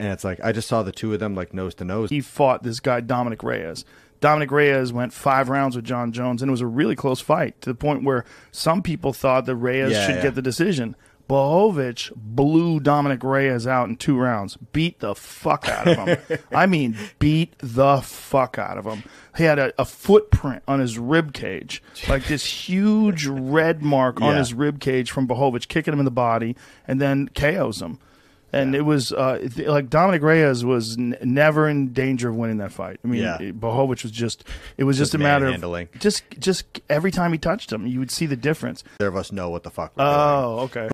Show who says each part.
Speaker 1: and it's like I just saw the two of them like nose to nose.
Speaker 2: he fought this guy Dominick Reyes. Dominick Reyes went five rounds with Jon Jones, and it was a really close fight to the point where some people thought that Reyes
Speaker 1: Yeah,
Speaker 2: should
Speaker 1: yeah.
Speaker 2: get the decision. Błachowicz blew Dominick Reyes out in two rounds, beat the fuck out of him. I mean, beat the fuck out of him. He had a, a footprint on his rib cage, like this huge red mark on
Speaker 1: Yeah.
Speaker 2: his rib cage from Błachowicz, kicking him in the body, and then KOs him. And it was uh, like Dominick Reyes was n- never in danger of winning that fight. I mean,
Speaker 1: Yeah.
Speaker 2: it- Błachowicz was just it was just,
Speaker 1: Just
Speaker 2: a matter of just just every time he touched him, you would see the difference.
Speaker 1: Neither of us know what the fuck. We're doing.
Speaker 2: Oh, okay.